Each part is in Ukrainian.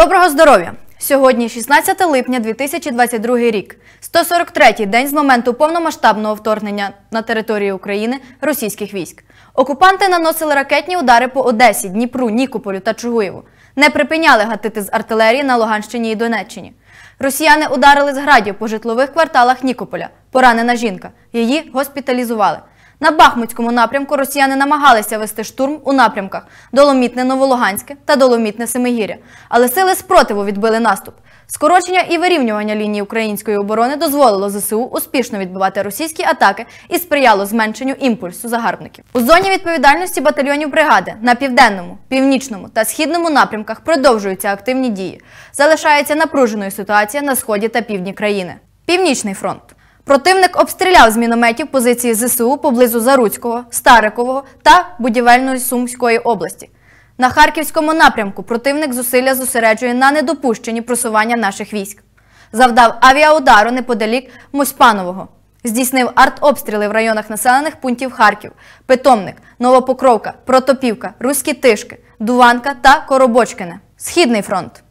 Доброго здоров'я! Сьогодні 16 липня 2022 рік, 143-й день з моменту повномасштабного вторгнення на територію України російських військ. Окупанти наносили ракетні удари по Одесі, Дніпру, Нікополю та Чугуєву. Не припиняли гатити з артилерії на Луганщині і Донеччині. Росіяни ударили з градів по житлових кварталах Нікополя. Поранена жінка. Її госпіталізували. На Бахмутському напрямку росіяни намагалися вести штурм у напрямках Доломітне Новолуганське та Доломітне Семигір'я, але сили спротиву відбили наступ. Скорочення і вирівнювання лінії української оборони дозволило ЗСУ успішно відбивати російські атаки і сприяло зменшенню імпульсу загарбників. У зоні відповідальності батальйонів бригади на південному, північному та східному напрямках продовжуються активні дії. Залишається напруженою ситуація на сході та півдні країни. Північний фронт. Противник обстріляв з мінометів позиції ЗСУ поблизу Заруцького, Старикового та будівельної Сумської області. На харківському напрямку противник зусилля зосереджує на недопущенні просування наших військ. Завдав авіаудару неподалік Моспанового. Здійснив артобстріли в районах населених пунктів Харків, Питомник, Новопокровка, Протопівка, Руські Тишки, Дуванка та Коробочкине. Східний фронт.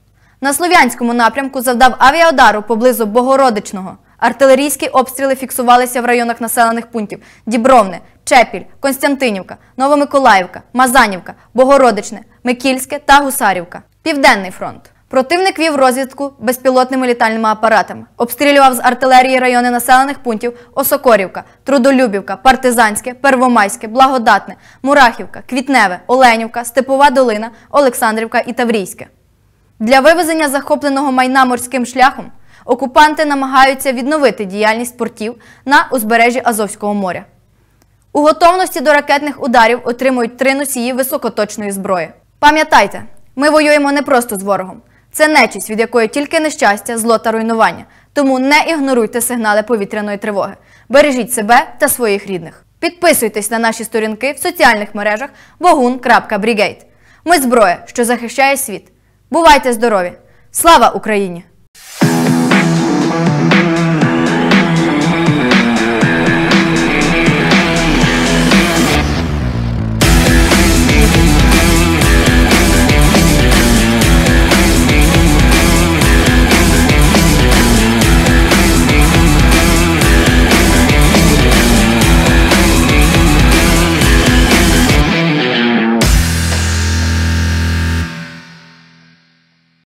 На Слов'янському напрямку завдав авіаудару поблизу Богородичного. Артилерійські обстріли фіксувалися в районах населених пунктів Дібровне, Чепіль, Константинівка, Новомиколаївка, Мазанівка, Богородичне, Микільське та Гусарівка. Південний фронт. Противник вів розвідку безпілотними літальними апаратами, обстрілював з артилерії райони населених пунктів Осокорівка, Трудолюбівка, Партизанське, Первомайське, Благодатне, Мурахівка, Квітневе, Оленівка, Степова Долина, Олександрівка і Таврійське. Для вивезення захопленого майна морським шляхом окупанти намагаються відновити діяльність портів на узбережжі Азовського моря. У готовності до ракетних ударів отримують три носії високоточної зброї. Пам'ятайте, ми воюємо не просто з ворогом. Це нечість, від якої тільки нещастя, зло та руйнування. Тому не ігноруйте сигнали повітряної тривоги. Бережіть себе та своїх рідних. Підписуйтесь на наші сторінки в соціальних мережах bogun.brigade. Ми зброя, що захищає світ. Бувайте здорові! Слава Україні!